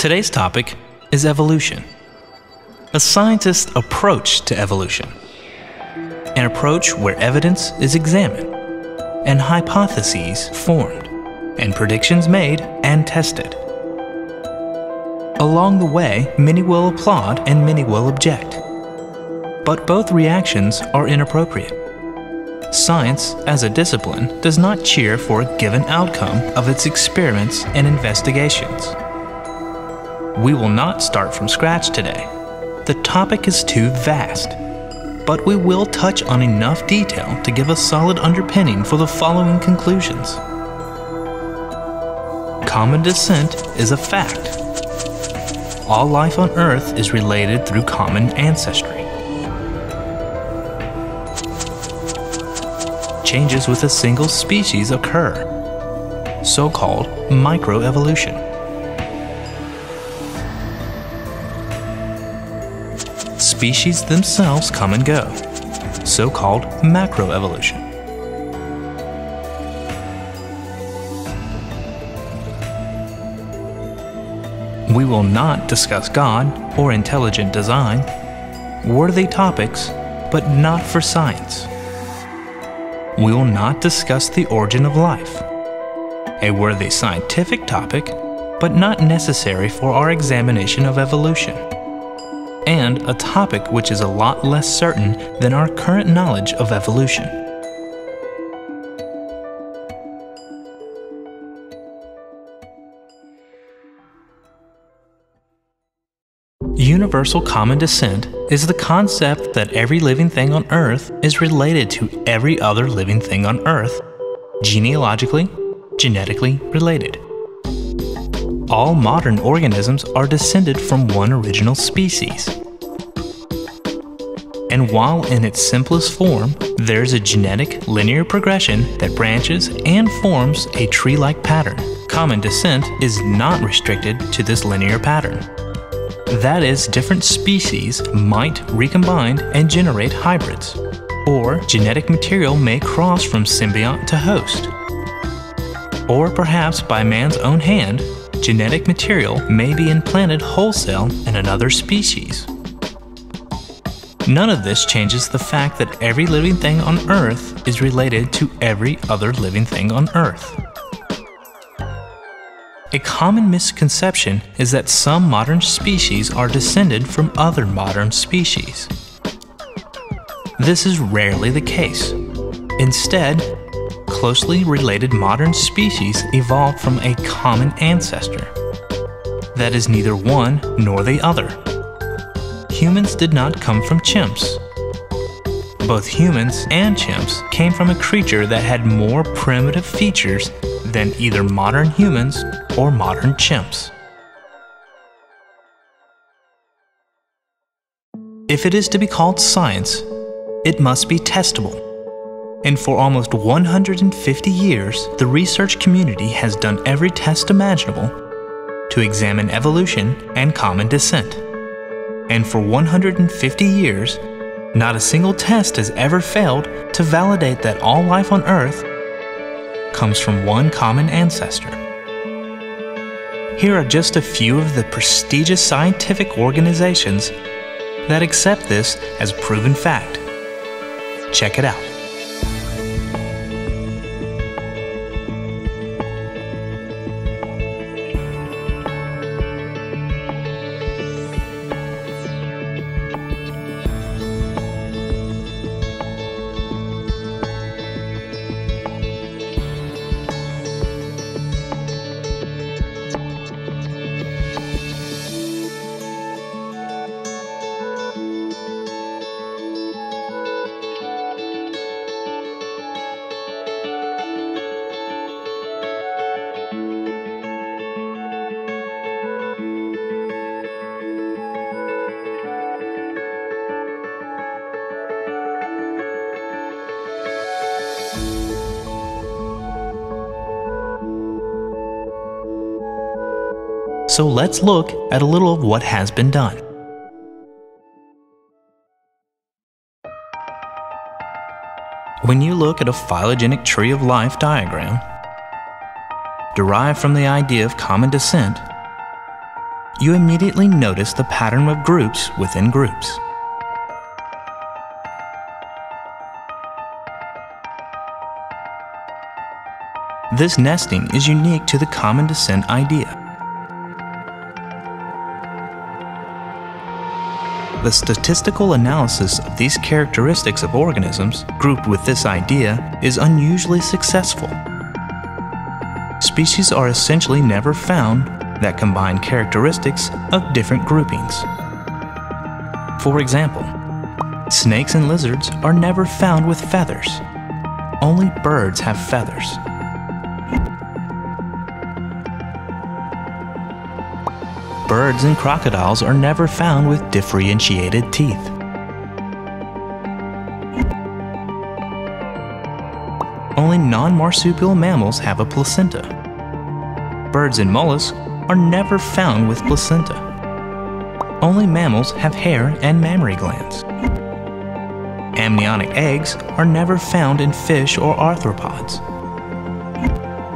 Today's topic is evolution. A scientist's approach to evolution. An approach where evidence is examined, and hypotheses formed, and predictions made and tested. Along the way, many will applaud and many will object. But both reactions are inappropriate. Science, as a discipline, does not cheer for a given outcome of its experiments and investigations. We will not start from scratch today. The topic is too vast, but we will touch on enough detail to give a solid underpinning for the following conclusions. Common descent is a fact. All life on Earth is related through common ancestry. changes with a single species occur, so called microevolution. Species themselves come and go, so called macroevolution. We will not discuss God or intelligent design, worthy topics, but not for science we will not discuss the origin of life, a worthy scientific topic, but not necessary for our examination of evolution, and a topic which is a lot less certain than our current knowledge of evolution. Universal common descent is the concept that every living thing on Earth is related to every other living thing on Earth, genealogically, genetically related. All modern organisms are descended from one original species. And while in its simplest form, there's a genetic linear progression that branches and forms a tree like pattern, common descent is not restricted to this linear pattern. That is, different species might recombine and generate hybrids. Or genetic material may cross from symbiont to host. Or perhaps by man's own hand, genetic material may be implanted wholesale in another species. None of this changes the fact that every living thing on Earth is related to every other living thing on Earth. A common misconception is that some modern species are descended from other modern species. This is rarely the case. Instead, closely related modern species evolved from a common ancestor. That is neither one nor the other. Humans did not come from chimps. Both humans and chimps came from a creature that had more primitive features than either modern humans or modern chimps. If it is to be called science, it must be testable. And for almost 150 years, the research community has done every test imaginable to examine evolution and common descent. And for 150 years, not a single test has ever failed to validate that all life on Earth comes from one common ancestor. Here are just a few of the prestigious scientific organizations that accept this as proven fact. Check it out. So let's look at a little of what has been done. When you look at a phylogenetic tree of life diagram, derived from the idea of common descent, you immediately notice the pattern of groups within groups. This nesting is unique to the common descent idea. The statistical analysis of these characteristics of organisms grouped with this idea is unusually successful. Species are essentially never found that combine characteristics of different groupings. For example, snakes and lizards are never found with feathers. Only birds have feathers. Birds and crocodiles are never found with differentiated teeth. Only non-marsupial mammals have a placenta. Birds and mollusks are never found with placenta. Only mammals have hair and mammary glands. Amniotic eggs are never found in fish or arthropods.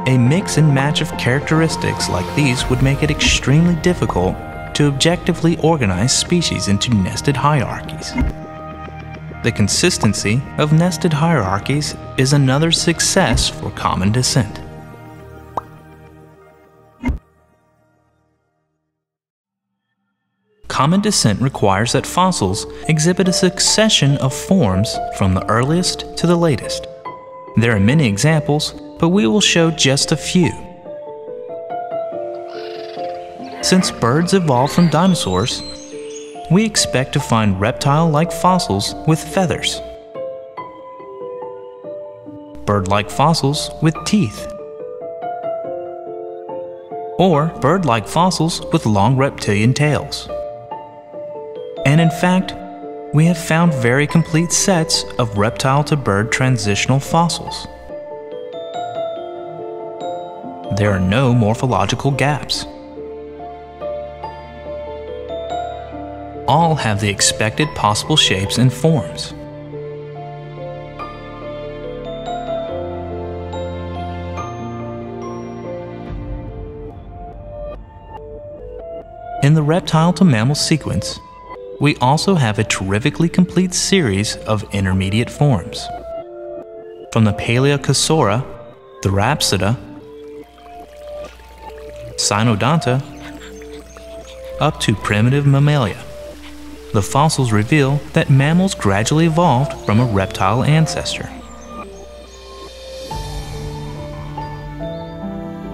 A mix and match of characteristics like these would make it extremely difficult to objectively organize species into nested hierarchies. The consistency of nested hierarchies is another success for common descent. Common descent requires that fossils exhibit a succession of forms from the earliest to the latest. There are many examples, but we will show just a few. Since birds evolved from dinosaurs, we expect to find reptile-like fossils with feathers, bird-like fossils with teeth, or bird-like fossils with long reptilian tails. And in fact, we have found very complete sets of reptile to bird transitional fossils there are no morphological gaps. All have the expected possible shapes and forms. In the reptile to mammal sequence, we also have a terrifically complete series of intermediate forms. From the Pelycosauria, the Rhapsida, Cynodonta, up to primitive mammalia. The fossils reveal that mammals gradually evolved from a reptile ancestor.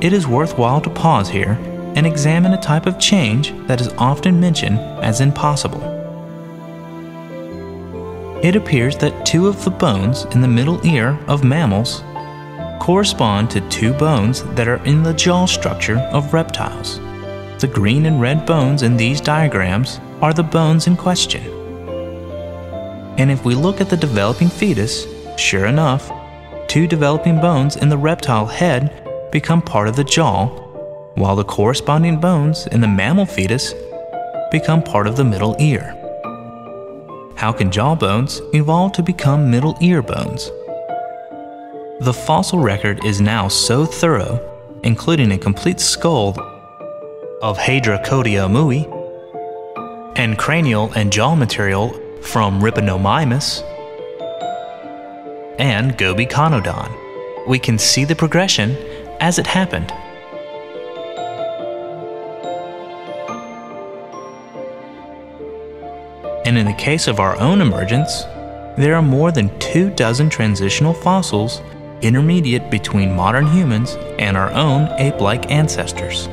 It is worthwhile to pause here and examine a type of change that is often mentioned as impossible. It appears that two of the bones in the middle ear of mammals correspond to two bones that are in the jaw structure of reptiles. The green and red bones in these diagrams are the bones in question. And if we look at the developing fetus, sure enough, two developing bones in the reptile head become part of the jaw, while the corresponding bones in the mammal fetus become part of the middle ear. How can jaw bones evolve to become middle ear bones? The fossil record is now so thorough, including a complete skull of Hadrocodium wui and cranial and jaw material from Repenomamus and Gobiconodon. We can see the progression as it happened. And in the case of our own emergence, there are more than two dozen transitional fossils intermediate between modern humans and our own ape like ancestors.